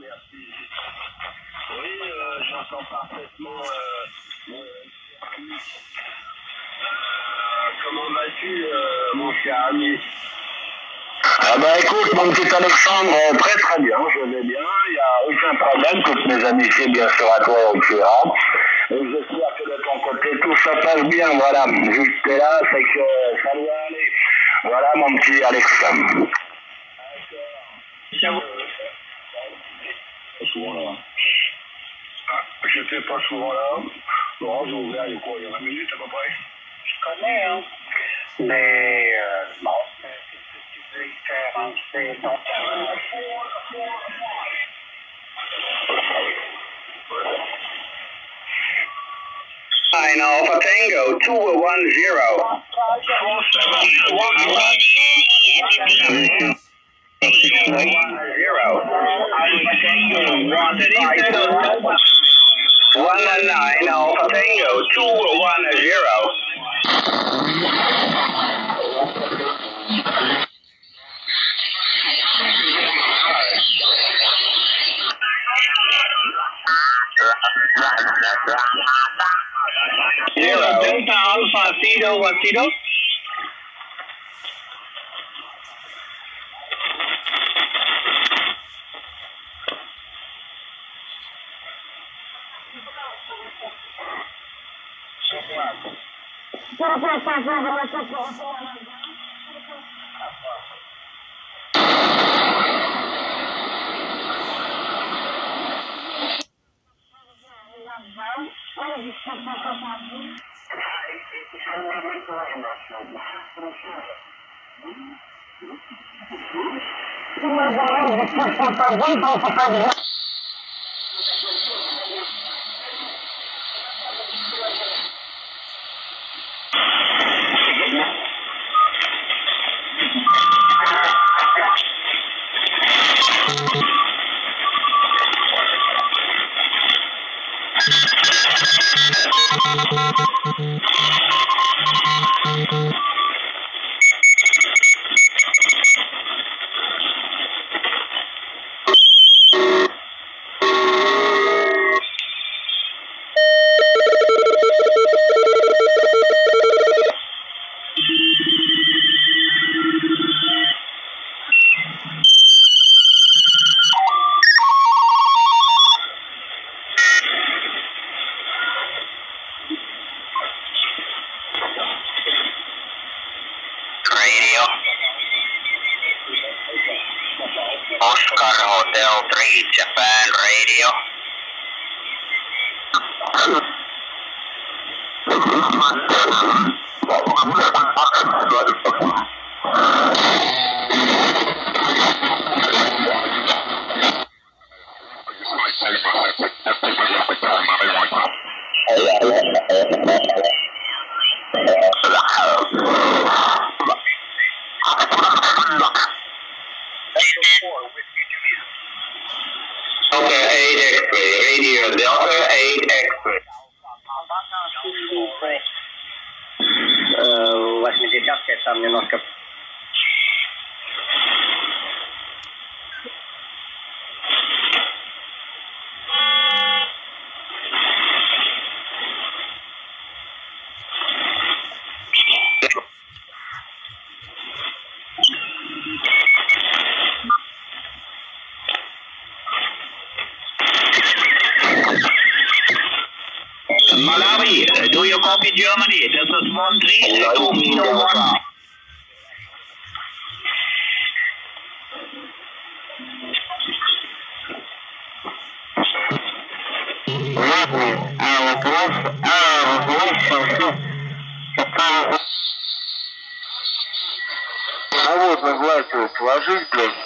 merci. Oui, euh, j'entends parfaitement. Euh. Euh, comment vas-tu, euh, mon cher ami? Ah bah écoute, mon petit Alexandre, très très bien, je vais bien, il n'y a aucun problème, toutes mes amitiés bien sûr à toi. Et j'espère que de ton côté tout ça passe bien, voilà. Juste là, c'est que ça doit aller. Voilà mon petit Alexandre. J'étais pas souvent là. Bon, j'ai ouvert il y a quoi, il y a 20 minutes à peu près Je connais, hein. Mais, bon, qu'est-ce que tu veux y faire, hein? C'est ton Nine Alpha Tango, 210. One and nine Alpha two one zero. Para prestar ajuda na sua força. Thank you. Oscar Hotel 3, Japan Radio. Delta 8 X-ray, radio Delta 8 X-ray. Uh, właśnie dzieciaczkę tam nie noszka Malawi, do you copy Germany? This is 13201. Важный а, вопрос, а, вопрос, который... Наводный власть сложить, блядь.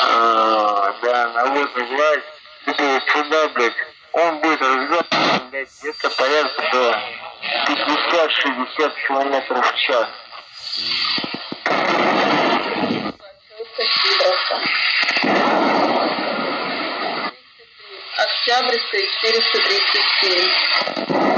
А, да, наводный власть. Это сюда, блядь. Он будет блядь, где-то порядка до 50-60 километров в час. Октябрьская 437.